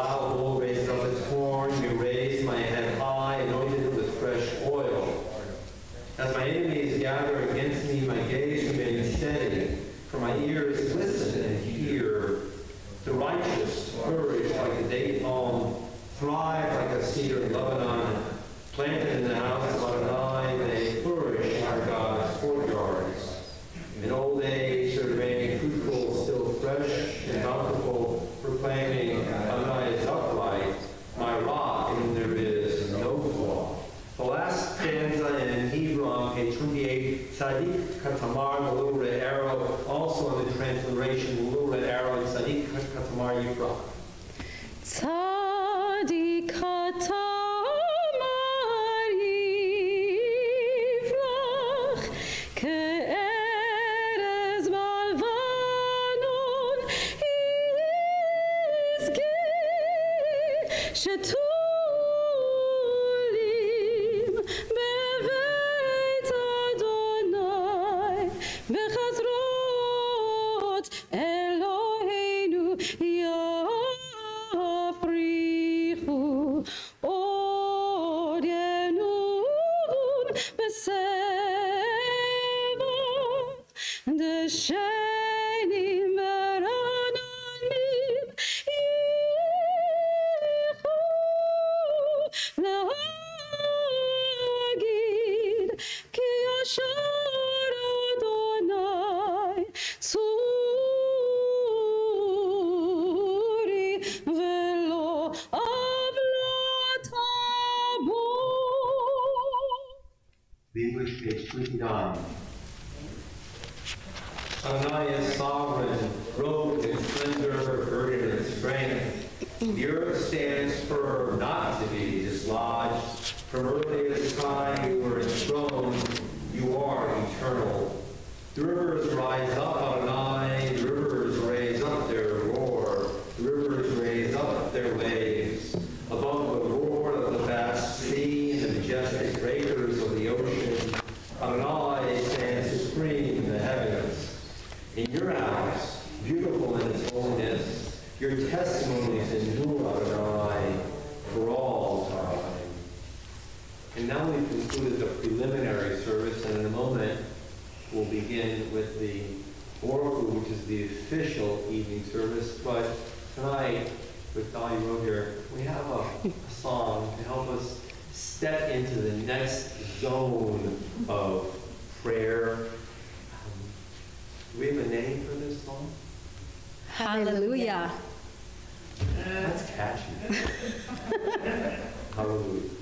wow, Adonai is sovereign, robed in splendor, girded in strength. The earth stands firm, not to be dislodged. From earliest time you were enthroned, you are eternal. The rivers rise up on high, testimonies in in and I for all time. And now we've concluded the preliminary service, and in a moment we'll begin with the oracle, which is the official evening service. But tonight, with Dahlia Road, we have a, a song to help us step into the next zone of prayer. Um, do we have a name for this song? Hallelujah. That's catchy. Hallelujah.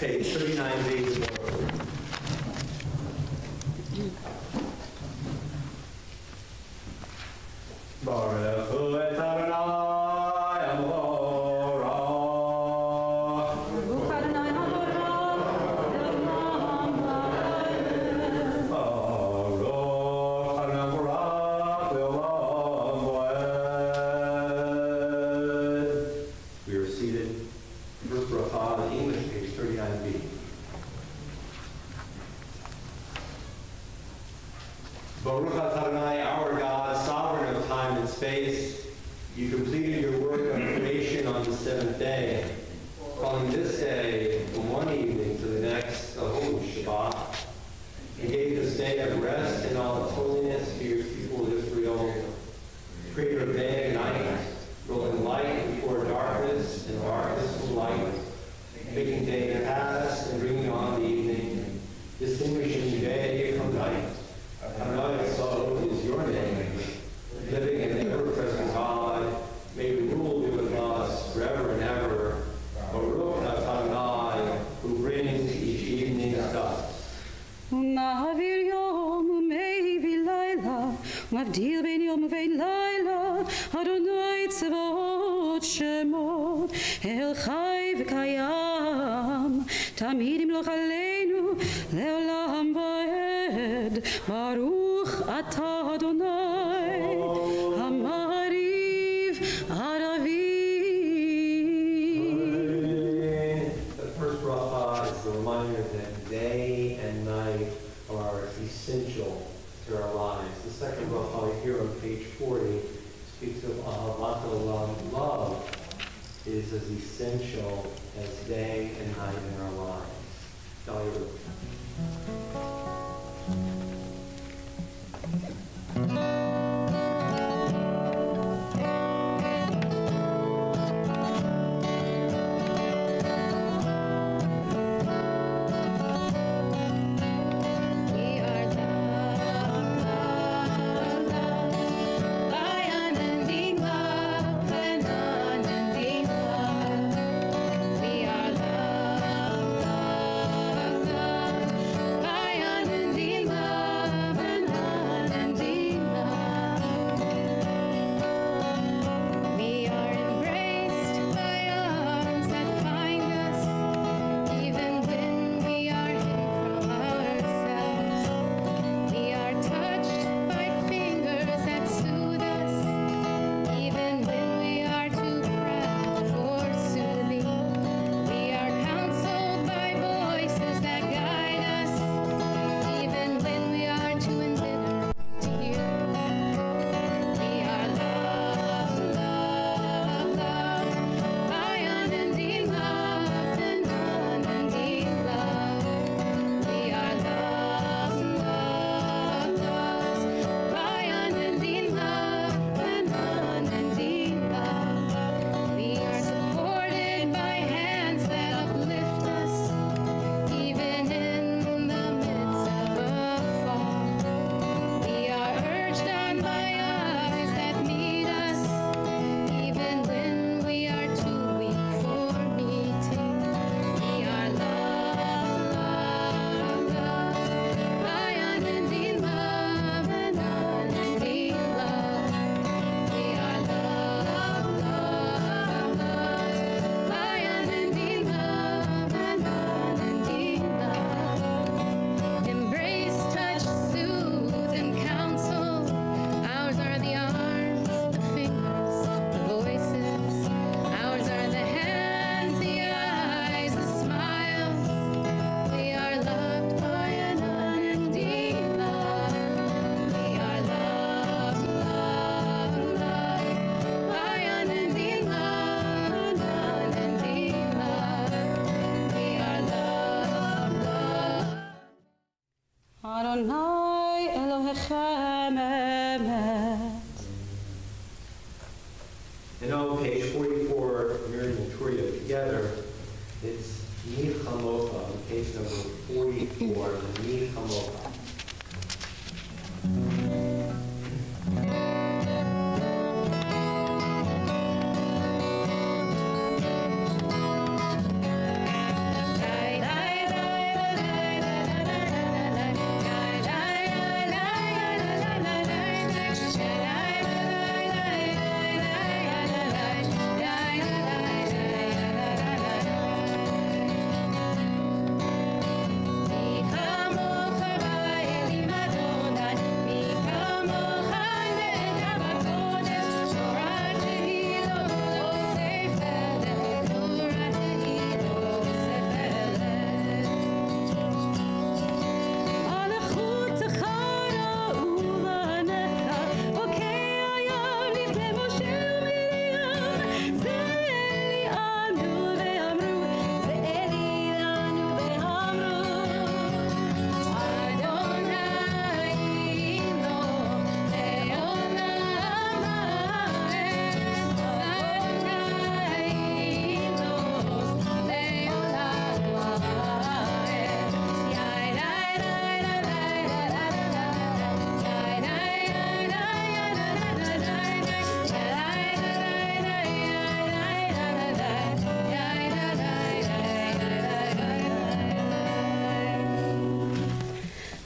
page thirty-nine B.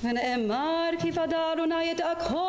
Men är mörk ifall dalarna ett ackord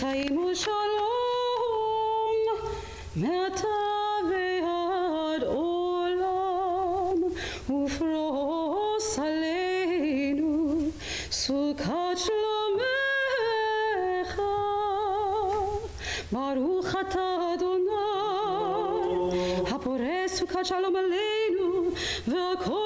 חיים ושלום מעתה ועד עולם ופרוס עלינו סוכת שלומך ברוך אתה אדוני הפורס סוכת שלום עלינו והכל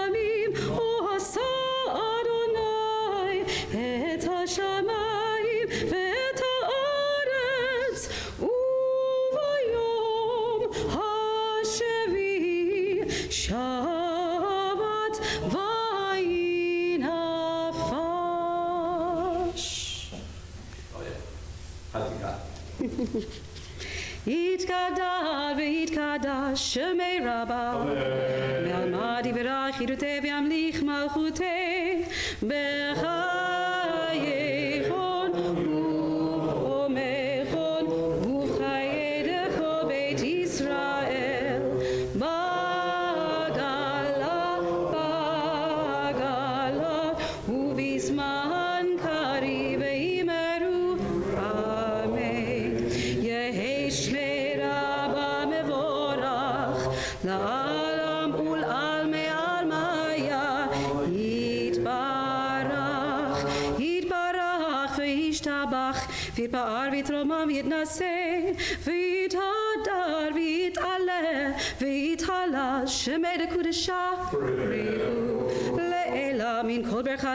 יתקדש ויתקדש שמי רבה. ועל מה דברך ידותי וימליך מלכותי בך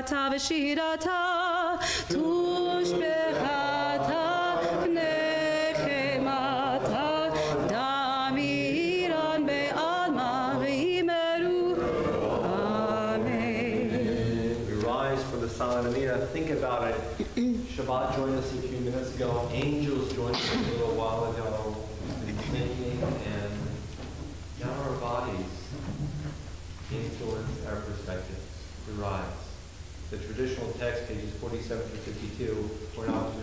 Shirata traditional text, pages 47 to 52, were not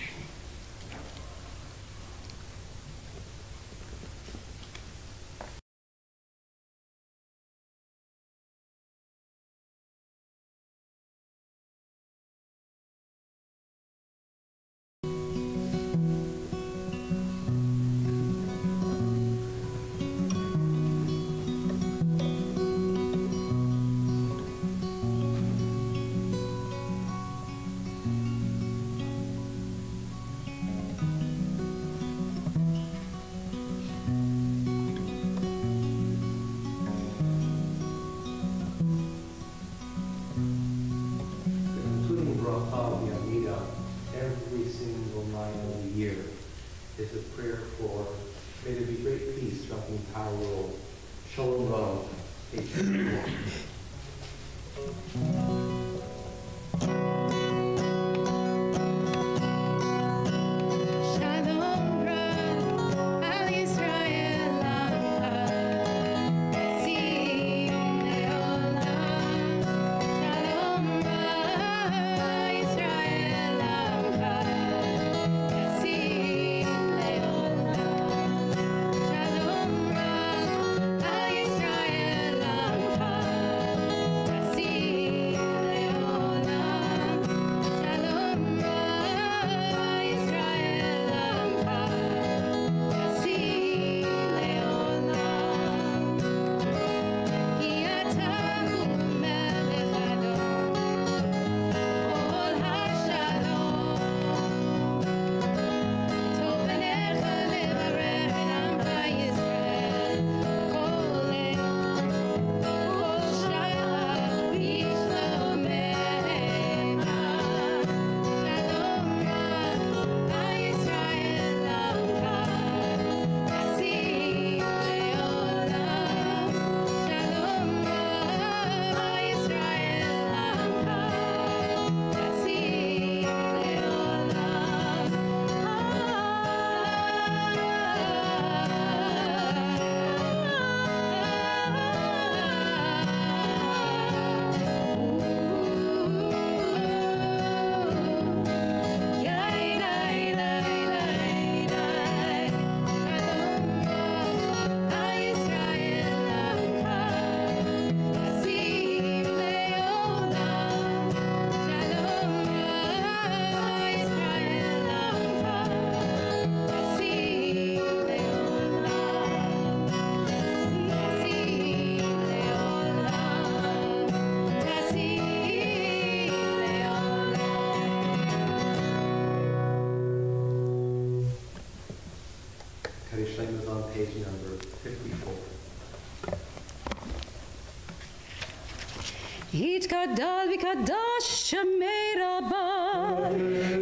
יתגדל ויקדש שמי רבה,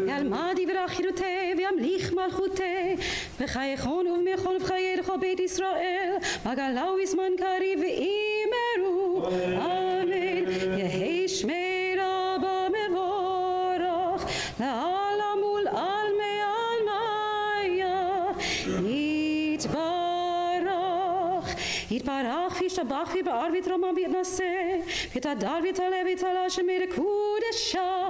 ילמד יברכירותי וימליך מלכותי, וחייכון ובמכון ובחיי לכל בית ישראל, מגלה וזמן קריב ואימרו, אמן. יהי שמי רבה מבורך, לעלם ולעלמי עלמיה, יתברך. יתברך וישתבח ויבער ויתרומם ויתנשא, ויתהדר ויתעלה צלה שמרקודשה,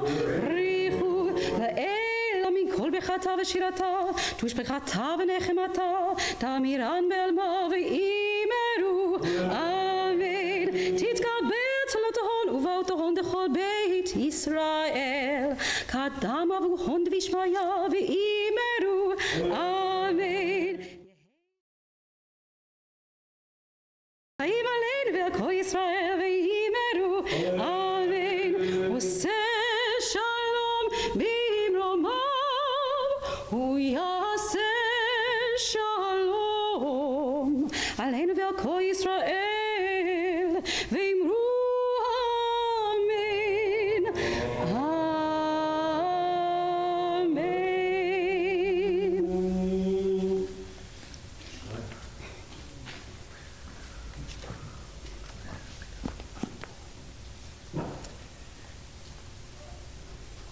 ריחו לאלה מכל בחתה ושירתה, תושפכתה ונחמתה, תמירן בעלמה ואימרו, אמן. תתקבל צלות ההון ובאות ההון דכל בית ישראל, קדם אבו הון דבשמיא ואימרו, אמן.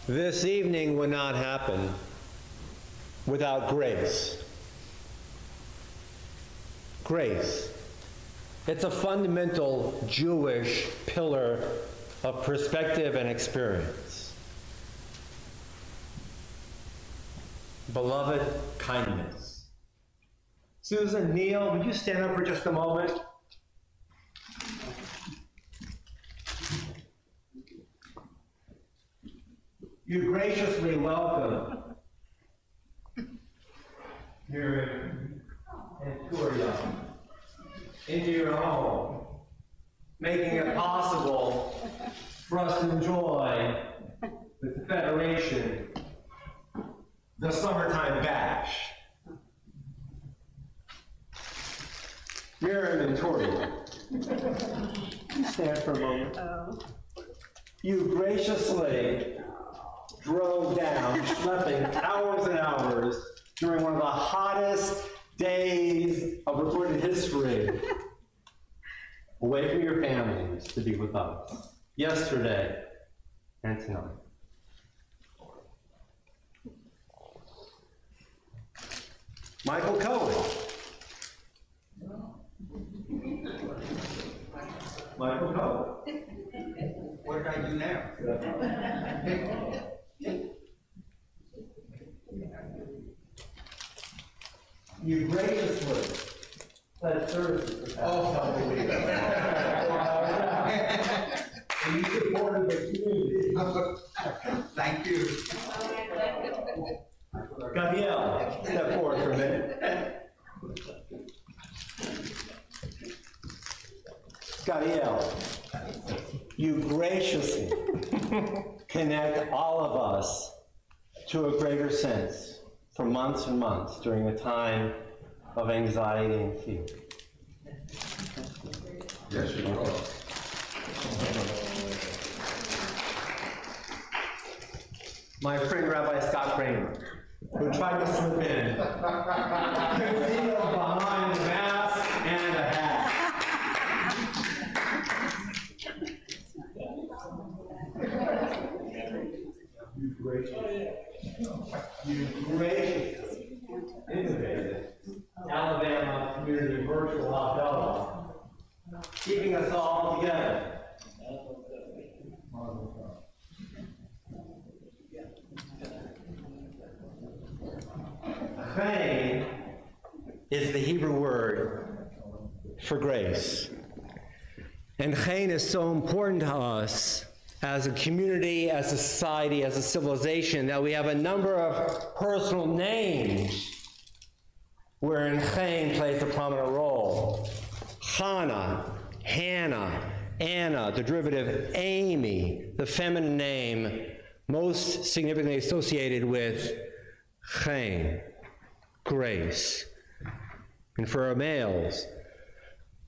This evening would not happen without grace. Grace. It's a fundamental Jewish pillar of perspective and experience. Beloved kindness. Susan, Neil, would you stand up for just a moment? You graciously welcome. Miriam and Turia into your home, making it possible for us to enjoy with the Federation the summertime bash. Miriam and Turia, stand for a moment. Oh. You graciously drove down, schlepping hours and hours during one of the hottest days of recorded history, away from your families to be with us, yesterday and tonight. Michael Cohen. Michael Cohen. What did I do now? Oh, you graciously pledged services Oh, And you supported the community. Thank you. Gabrielle, step forward for a minute. Gabrielle, you graciously connect all of us to a greater sense for months and months during a time of anxiety and fear. Yes, you are. My friend Rabbi Scott Kramer, who tried to slip in, concealed behind the mask and a hat. You graciously, you graciously innovated Alabama Community Virtual Acapella, keeping us all together. Chen is the Hebrew word for grace. And Chen is so important to us as a community, as a society, as a civilization, that we have a number of personal names wherein Chen plays a prominent role. Hannah, Hannah, Anna, the derivative Amy, the feminine name most significantly associated with Chen, grace. And for our males,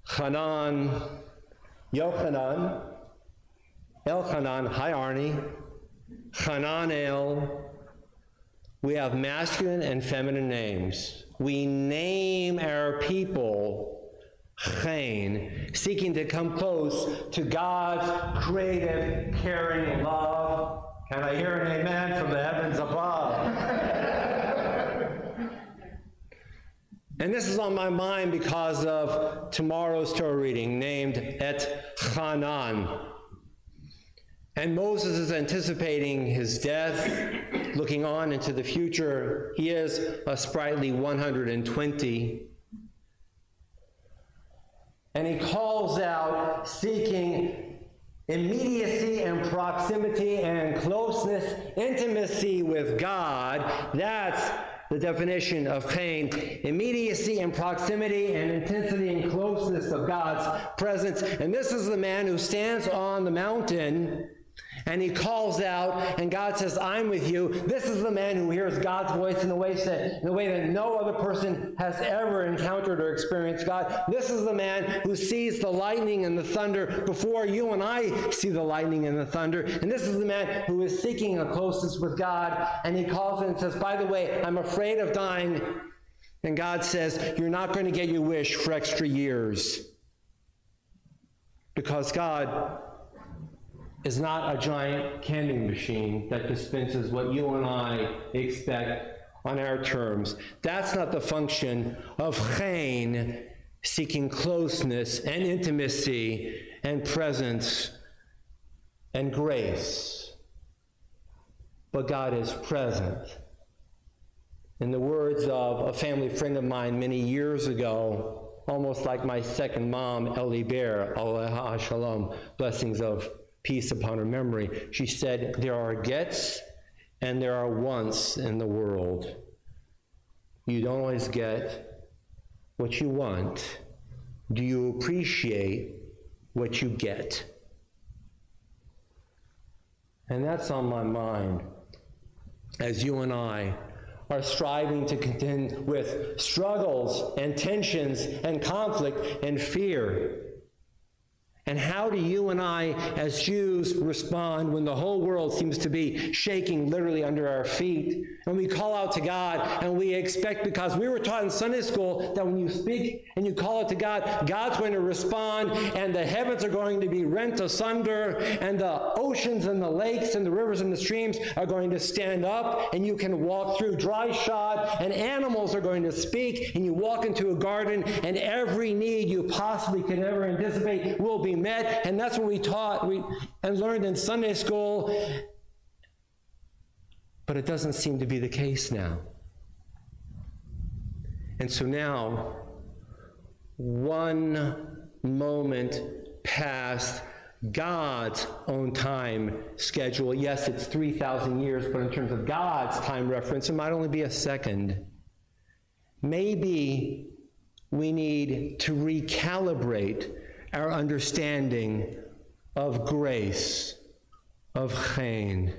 Hanan, Yochanan, Elchanan, hi Arnie, Hananel. We have masculine and feminine names. We name our people Chen, seeking to come close to God's creative, caring love. Can I hear an amen from the heavens above? and this is on my mind because of tomorrow's Torah reading named Et Hanan. And Moses is anticipating his death, looking on into the future. He is a sprightly 120. And he calls out, seeking immediacy and proximity and closeness, intimacy with God. That's the definition of chen immediacy and proximity and intensity and closeness of God's presence. And this is the man who stands on the mountain and he calls out, and God says, I'm with you. This is the man who hears God's voice in the way that, in a way that no other person has ever encountered or experienced God. This is the man who sees the lightning and the thunder before you and I see the lightning and the thunder. And this is the man who is seeking a closeness with God. And he calls and says, By the way, I'm afraid of dying. And God says, You're not going to get your wish for extra years. Because God is not a giant candy machine that dispenses what you and I expect on our terms. That's not the function of chen, seeking closeness and intimacy and presence and grace. But God is present. In the words of a family friend of mine many years ago, almost like my second mom, Ellie Bear, Allah Shalom, blessings of peace upon her memory. She said, There are gets and there are wants in the world. You don't always get what you want. Do you appreciate what you get? And that's on my mind as you and I are striving to contend with struggles and tensions and conflict and fear. And how do you and I, as Jews, respond when the whole world seems to be shaking literally under our feet? And we call out to God and we expect, because we were taught in Sunday school that when you speak and you call out to God, God's going to respond and the heavens are going to be rent asunder and the oceans and the lakes and the rivers and the streams are going to stand up and you can walk through dry shod and animals are going to speak and you walk into a garden and every need you possibly can ever anticipate will be met. And that's what we taught we, and learned in Sunday school. But it doesn't seem to be the case now. And so now, one moment past God's own time schedule. Yes, it's 3,000 years, but in terms of God's time reference, it might only be a second. Maybe we need to recalibrate our understanding of grace, of chen,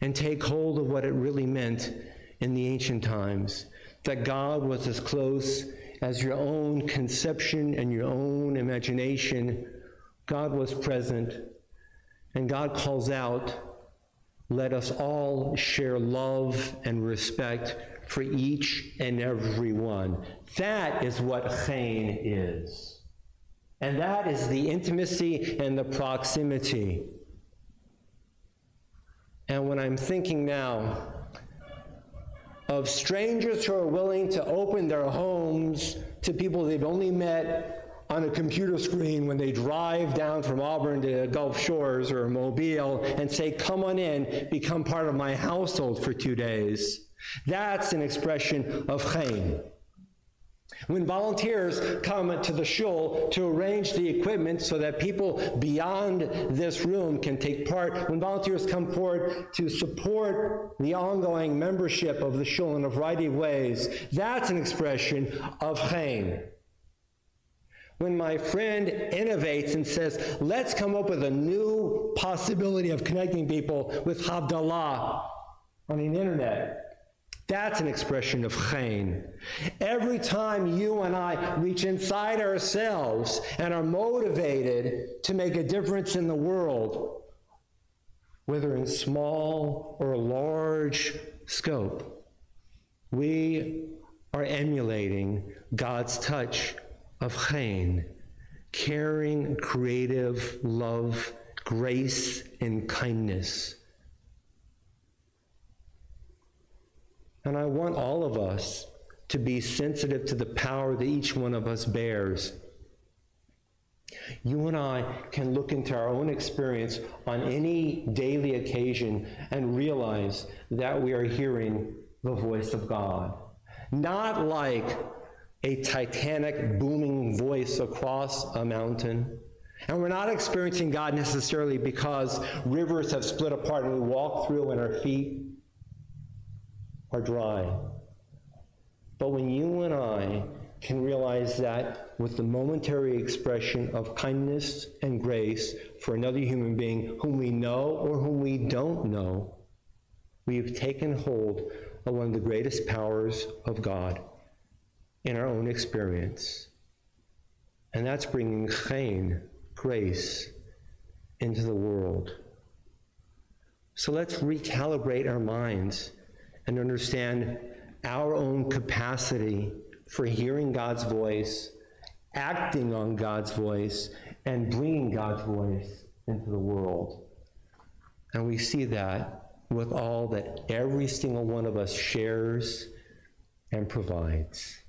and take hold of what it really meant in the ancient times that God was as close as your own conception and your own imagination. God was present, and God calls out, let us all share love and respect for each and every one. That is what chen is. And that is the intimacy and the proximity. And when I'm thinking now of strangers who are willing to open their homes to people they've only met on a computer screen when they drive down from Auburn to Gulf Shores or Mobile and say, Come on in, become part of my household for two days. That's an expression of chen. When volunteers come to the shul to arrange the equipment so that people beyond this room can take part, when volunteers come forward to support the ongoing membership of the shul in a variety of ways, that's an expression of chen. When my friend innovates and says, let's come up with a new possibility of connecting people with Havdalah on the internet, That's an expression of chen. Every time you and I reach inside ourselves and are motivated to make a difference in the world, whether in small or large scope, we are emulating God's touch of chen, caring, creative love, grace, and kindness. And I want all of us to be sensitive to the power that each one of us bears. You and I can look into our own experience on any daily occasion and realize that we are hearing the voice of God. Not like a titanic booming voice across a mountain. And we're not experiencing God necessarily because rivers have split apart and we walk through and our feet are dry. But when you and I can realize that with the momentary expression of kindness and grace for another human being whom we know or whom we don't know, we have taken hold of one of the greatest powers of God in our own experience. And that's bringing chen, grace, into the world. So let's recalibrate our minds and understand our own capacity for hearing God's voice, acting on God's voice, and bringing God's voice into the world. And we see that with all that every single one of us shares and provides.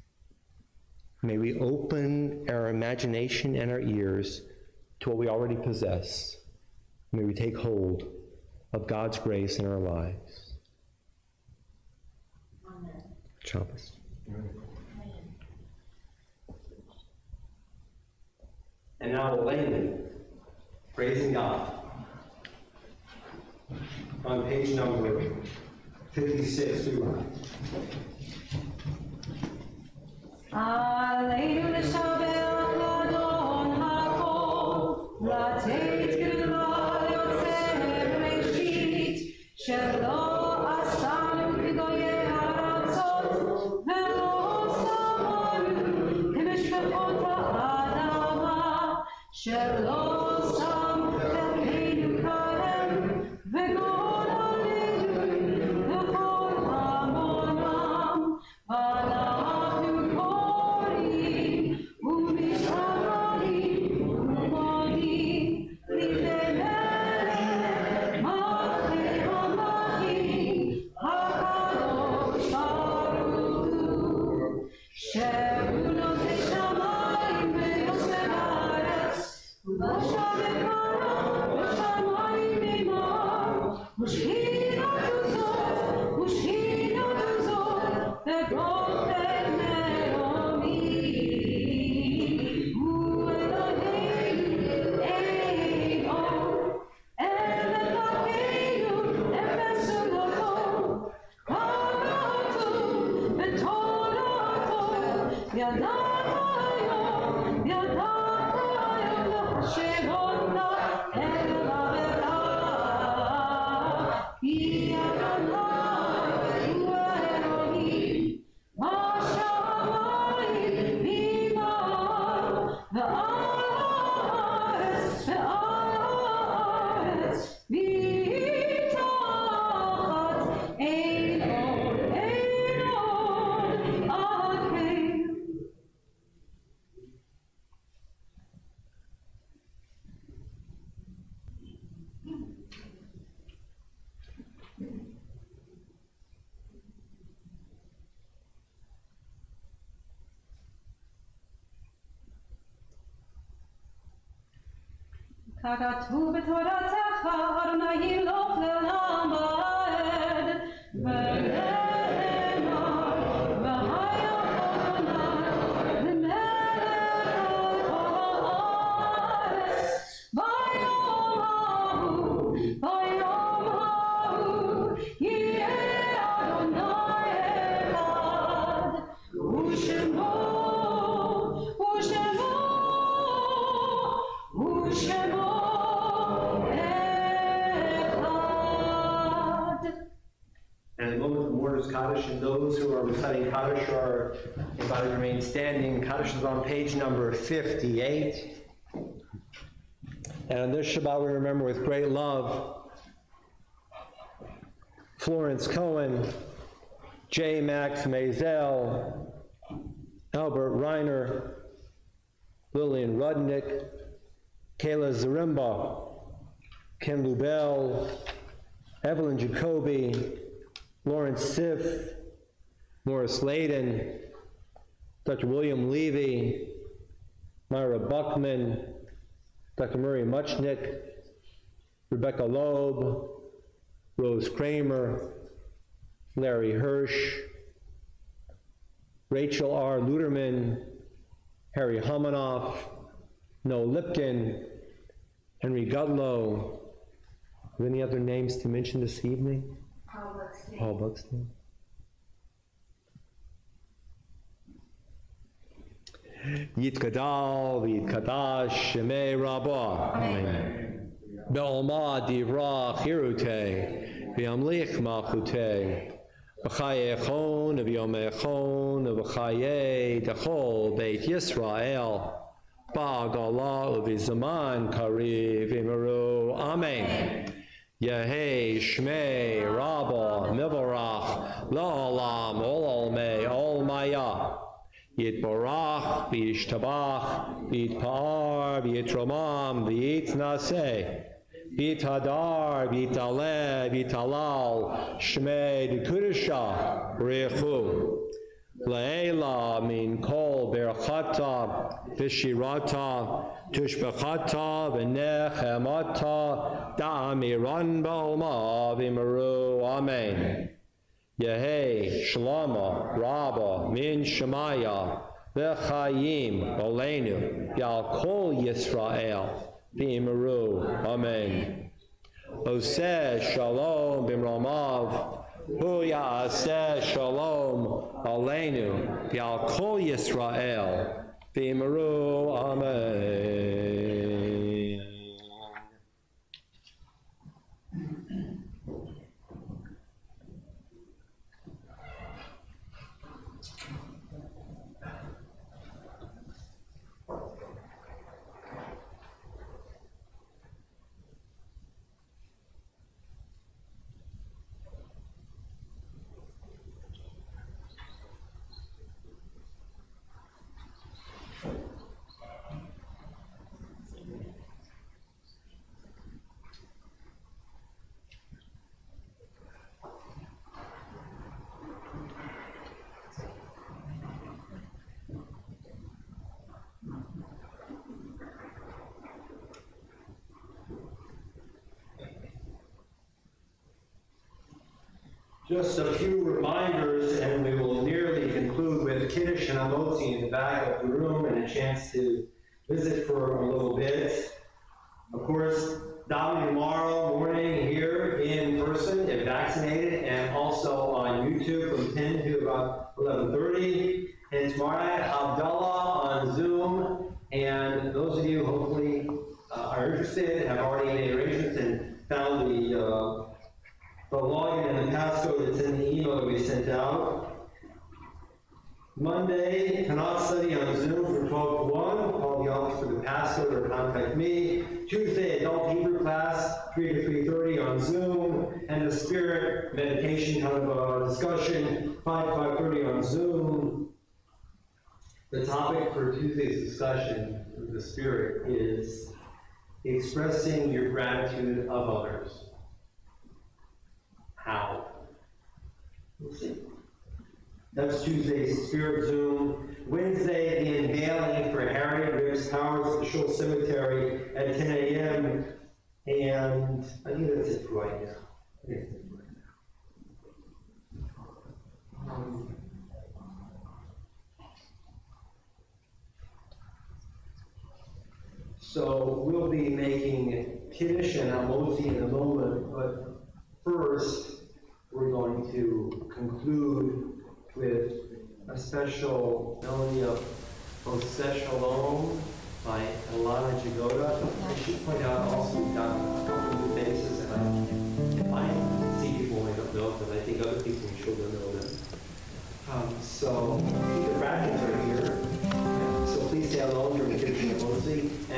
May we open our imagination and our ears to what we already possess. May we take hold of God's grace in our lives. Amen. Shabbos. And now the layman, praising God. On page number 56, we write. Alleluia Shabbat Adon HaKol, Latet Gemar Yotzeh Shabbat. show Oh! akatvu b'toratzecha Adonai Eloheinu Kaddish are invited to remain standing. Kaddish is on page number 58. And this Shabbat we remember with great love Florence Cohen, J. Max Mazel, Albert Reiner, Lillian Rudnick, Kayla Zarimba, Ken Lubell, Evelyn Jacoby, Lawrence Siff, Morris Layden, Dr. William Levy, Myra Buckman, Dr. Murray Muchnick, Rebecca Loeb, Rose Kramer, Larry Hirsch, Rachel R. Luderman, Harry Homanoff, Noel Lipkin, Henry Gutlow. Any other names to mention this evening? Paul Buxton. Yitkadal, Yitkadash, Shemei Rabbah. Amen. Be'olma divra chirute, v'yamlich malchute, v'chaye echon, v'yom echon, v'chaye dechol beit Yisrael, ba'gala u'v'zaman kariv imaru. Amen. Yehei Shmei Rabba Mivarach La'olam Ololmei Olmaya Yitbarach V'yishtabach V'yitpa'ar V'yitromam V'yitnaseh V'yitadar V'yitaleh V'yitalal Shmei D'Kudisha Rechu Le'ela min kol berchata v'shirata tushbechata v'nechemata da'amiran ba'oma v'maru amen. Yehei shlama rabba min shemaya v'chayim olenu yal kol Yisrael v'maru amen. Oseh shalom b'mramav Hu ya'aseh shalom aleinu v'al kol Yisrael v'imru amen. Just a few reminders, and we will nearly conclude with Kiddush and Amotzi in the back of the room and a chance to visit for a little bit. Of course, davening tomorrow morning here in person if vaccinated, and also on YouTube from 10 to about 11:30. And tomorrow night, Havdalah on Zoom. And those of you hopefully uh, are interested, have already made arrangements and found the uh, the login and the passcode that's in the email that we sent out. Monday, Tanach study on Zoom from 12 to 1. Call the office for the passcode or contact me. Tuesday, adult Hebrew class, 3 to 3.30 on Zoom. And the Spirit meditation kind of a discussion, 5 to 5.30 on Zoom. The topic for Tuesday's discussion with the Spirit is expressing your gratitude of others. How? We'll see. That's Tuesday's Spirit Zoom. Wednesday, the unveiling for Harriet at the Shul Cemetery at 10 a.m. And I think that's it for right now. I think that's it for right now. Um, So we'll be making Kiddush and Amotzi in a moment, but first, we're going to conclude with a special melody of Oseh Shalom by Elana Jagoda. I should point out also we've got a couple new faces, and I, if I see people, I don't know, because I think other people and children know them. Um, so the Brackens are here. So please Patricia Mosley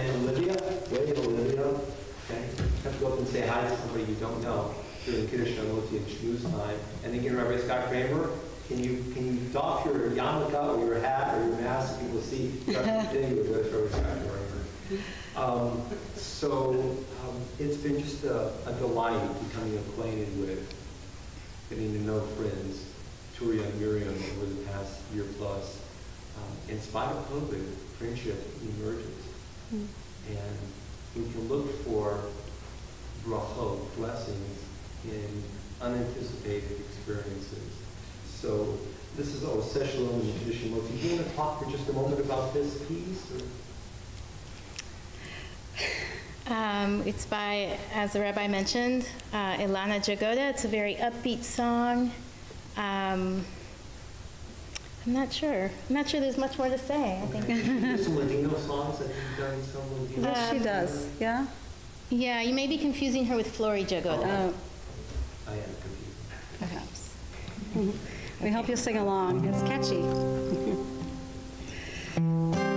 and Olivia. Wave Olivia. Okay. Have to go up and say hi to somebody you don't know during Kiddush Hamotzi and Shmooze time. And again, Rabbi Scott Kramer, can you can you doff your yarmulke or your hat or your mask so people see. Day with Rabbi Scott Kramer? Um, so um, it's been just a, a delight becoming acquainted with, getting to know friends, Turi and Miriam over the past year plus. Um, in spite of COVID, friendship emerges. And we can look for brachot, blessings, in unanticipated experiences. So this is Oseh Shalom the Kiddush Moti. Do you want to talk for just a moment about this piece? Um, it's by, as the rabbi mentioned, uh, Elana Jagoda. It's a very upbeat song. Um, I'm not sure. I'm not sure there's much more to say. I think. There's some Ladino songs that you've done, some Ladino. Yes, she does, yeah? Yeah, you may be confusing her with Flory Jagoda. Oh. oh, I am confused. perhaps. We hope you'll sing along. It's catchy.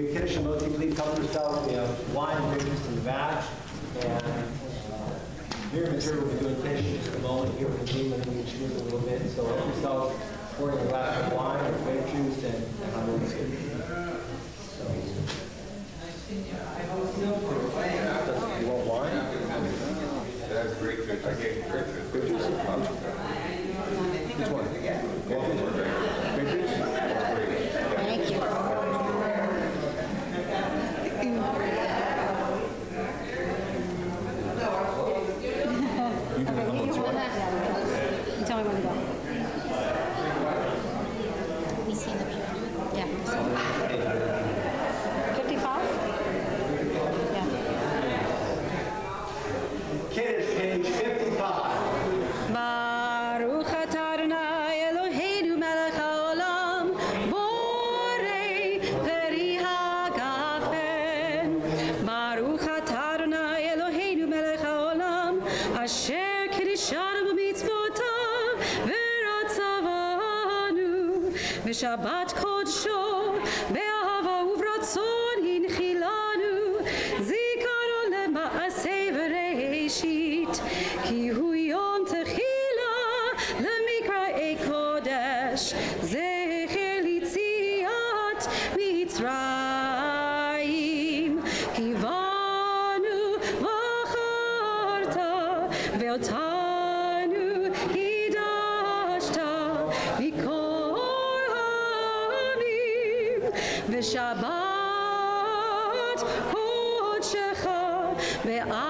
We have Kiddush Moti. Please help yourself. We have wine drinks in the back. And uh, beer material will be doing Kiddush in just a moment here with the team, and then we can choose a little bit. So help yourself pouring a glass of wine or grape juice and and I'm going to So. You want wine? That's great juice. I gave you great juice. Grape juice? Which one? Mitzrayim, Kivanu v'charta ve'otanu hidashta mikol ha'amim ve'shabbat hodeshecha ve'am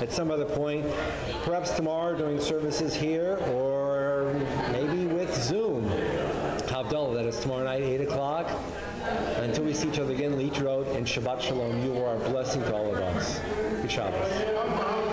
at, some other point, perhaps tomorrow during services here, or maybe with Zoom. Havdalah, that is tomorrow night, 8 o'clock. Until we see each other again, Leach Road and Shabbat Shalom. You are a blessing to all of us. Good Shabbos.